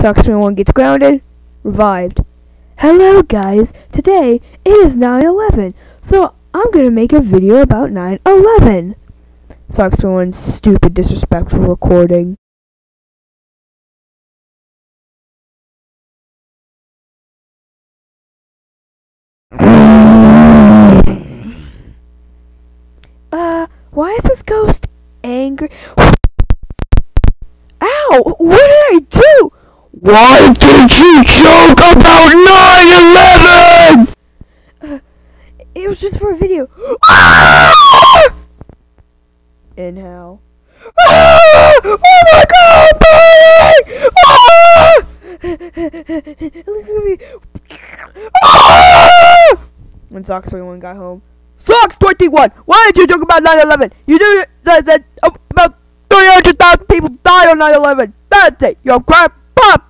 Socks 21 gets grounded, revived. Hello guys, today it is 9-11, so I'm gonna make a video about 9-11. Socks 21 stupid disrespectful recording. Uh, why is this ghost angry? Ow! What did I do? Why did you joke about 9-11? It was just for a video. Inhale. Ah! Oh my god, Ah! Least maybe. Ah! When Socks 21 got home. Socks 21, why did you joke about 9-11? You knew that, that about 300,000 people died on 9-11. That's it, you're crap pop.